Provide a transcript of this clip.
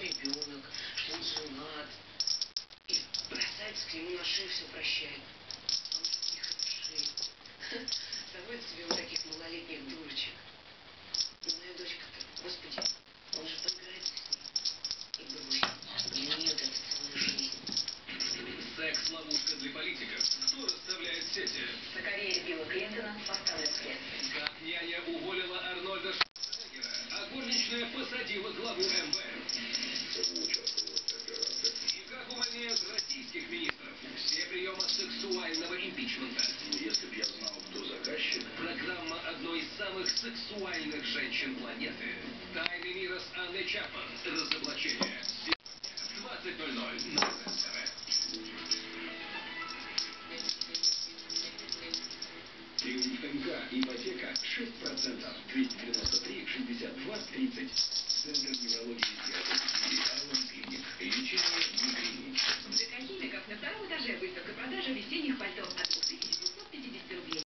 ребенок, что он женат. И бросается к на шею, все прощает. Заводит себе вот таких малолетних дурочек. И моя дочка-то, господи, он же поиграется с ней. И бросит. Для нее это целая жизнь. Секс-ловушка для политиков. Кто расставляет сети? Закарея Билла Клинтона поставлен в кресло. Как няня уволила Арнольда Шварценеггера, а горничная посадила главу МВФ. самых сексуальных женщин планеты. Тайны мира с Анной Чапман. Разоблачение. 20.00 на СТВ. Триумф МК. Ипотека 6%. 293 62 30. Центр неврологии и диагностики. Клиник. Лечение мигрени. За какими, как на втором этаже выставка продажи весенних пальто от